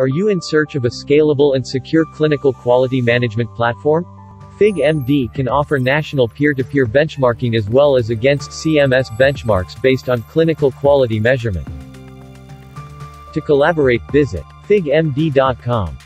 Are you in search of a scalable and secure clinical quality management platform? FIGmd can offer national peer-to-peer benchmarking as well as against CMS benchmarks based on clinical quality measurement. To collaborate, visit figmd.com.